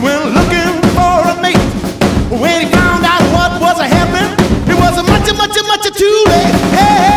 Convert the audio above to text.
he went looking for a mate. When he found out what was a happening, it was a much, much, much too late. Hey,